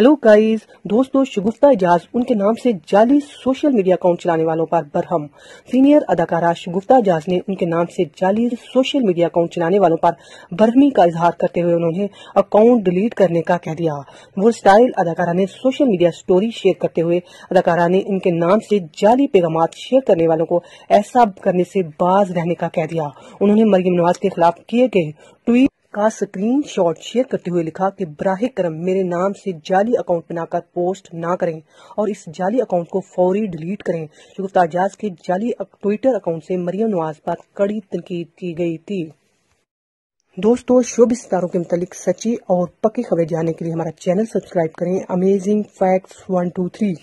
Hello guys दोस्तों शगुफ्ता एजाज उनके नाम से जाली सोशल मीडिया अकाउंट चलाने वालों पर बरहम। सीनियर अदाकारा शगुफ्ता एजाज ने उनके नाम से जाली सोशल मीडिया अकाउंट चलाने वालों पर बरहमी का इजहार करते हुए उन्होंने अकाउंट डिलीट करने का कह दिया। वो स्टाइल अदाकारा ने सोशल मीडिया स्टोरी शेयर करते हुए अदाकारा ने इनके नाम से जाली पैगाम शेयर करने वालों को ऐसा करने से बाज रहने का कह दिया। उन्होंने मरियम नवाज़ के खिलाफ किए गए ट्वीट का स्क्रीन शॉट शेयर करते हुए लिखा कि बराह करम, मेरे नाम से जाली अकाउंट बनाकर पोस्ट ना करें और इस जाली अकाउंट को फौरी डिलीट करें। शगुफ्ता आजाज के जाली ट्विटर अकाउंट से मरियम नवाज़ पर कड़ी तनकीद की गई थी। दोस्तों शुभ सितारों के मतलब सच्ची और पक्की खबरें जानने के लिए हमारा चैनल सब्सक्राइब करें। Amazing facts one two three